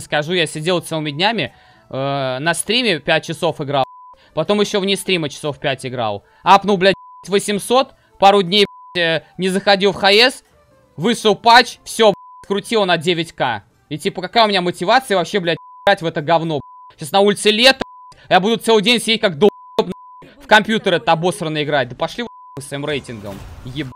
скажу, я сидел целыми днями, э, на стриме 5 часов играл, потом еще вне стрима часов 5 играл. Апнул, блядь, 800, пару дней, блядь, э, не заходил в ХС, вышел патч, все, крутил на 9к. И типа, какая у меня мотивация вообще, блядь, играть в это говно, блядь. Сейчас на улице лето, блядь, я буду целый день сидеть как долб, в компьютер это обосранно играть. Да пошли блядь, с своим рейтингом, еб...